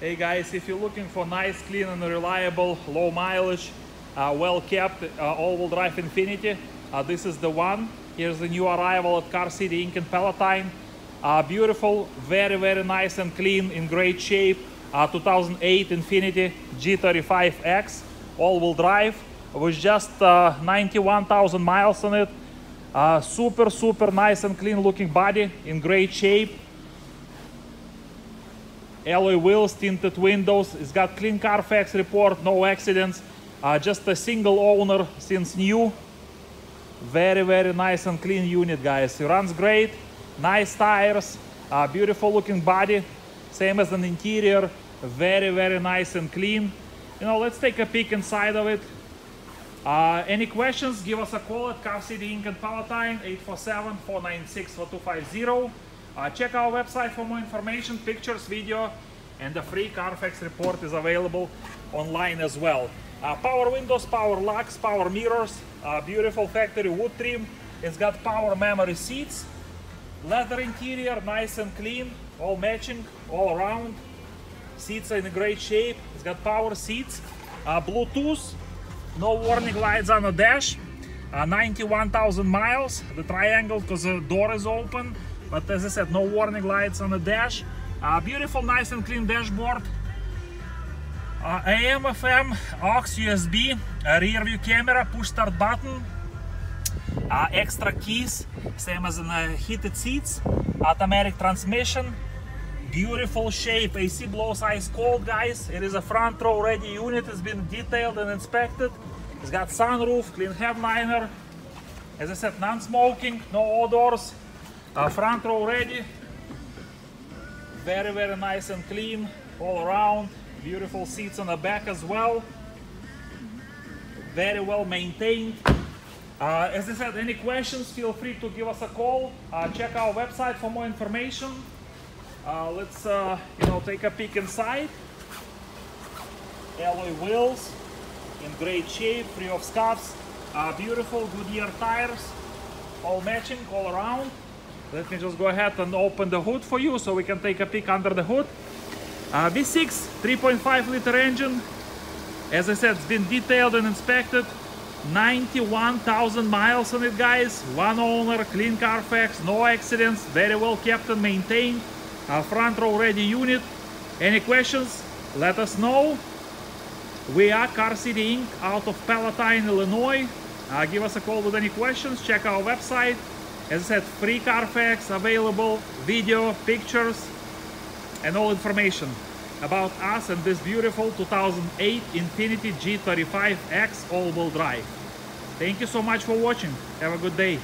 Hey guys, if you're looking for nice, clean and reliable, low mileage, uh, well kept uh, all-wheel drive Infiniti, uh, this is the one. Here's the new arrival at Car City Inc. in Palatine. Uh, beautiful, very, very nice and clean, in great shape. Uh, 2008 Infiniti G35X, all-wheel drive, with just uh, 91,000 miles on it. Super, super nice and clean looking body, in great shape alloy wheels, tinted windows. It's got clean Carfax report, no accidents. Uh, just a single owner since new. Very, very nice and clean unit, guys. It runs great, nice tires, uh, beautiful looking body, same as an interior. Very, very nice and clean. You know, let's take a peek inside of it. Uh, any questions, give us a call at Car City Inc. and Palatine, 847-496-4250. Uh, check our website for more information, pictures, video, and the free Carfax report is available online as well. Uh, power windows, power locks, power mirrors, uh, beautiful factory wood trim. It's got power memory seats, leather interior, nice and clean, all matching, all around. Seats are in great shape. It's got power seats, uh, Bluetooth, no warning lights on the dash. Uh, 91,000 miles. The triangle because the door is open. But as I said, no warning lights on the dash. Uh, beautiful, nice and clean dashboard. Uh, AM, FM, aux, USB, rear view camera, push start button, uh, extra keys, same as in the heated seats, automatic transmission, beautiful shape, AC blows ice cold guys, it is a front row ready unit, it's been detailed and inspected, it's got sunroof, clean headliner, as I said, non-smoking, no odors, uh, front row ready. Very, very nice and clean all around. Beautiful seats on the back as well. Very well maintained. Uh, as I said, any questions, feel free to give us a call. Uh, check our website for more information. Uh, let's, uh, you know, take a peek inside. Alloy wheels in great shape, free of scuffs. Uh, beautiful Goodyear tires, all matching all around. Let me just go ahead and open the hood for you so we can take a peek under the hood. Uh, V6 3.5 liter engine. As I said, it's been detailed and inspected. 91,000 miles on it, guys. One owner, clean Carfax, no accidents, very well kept and maintained. A front row ready unit. Any questions? Let us know. We are Car City Inc. out of Palatine, Illinois. Uh, give us a call with any questions. Check our website. As I said, free Carfax available, video, pictures, and all information about us and this beautiful 2008 Infiniti G35X all-wheel drive. Thank you so much for watching. Have a good day.